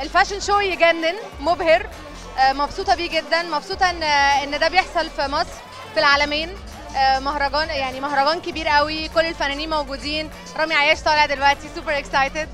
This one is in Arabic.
ال fashion show يجنن؟ مبهر. آه، مبسوطة بيه جدا. مبسوطة إن آه، إن ده بيحصل في مصر في العلمين. آه، مهرجان يعني مهرجان كبير قوي. كل الفنانين موجودين. رامي عياش طالع دلوقتي. super excited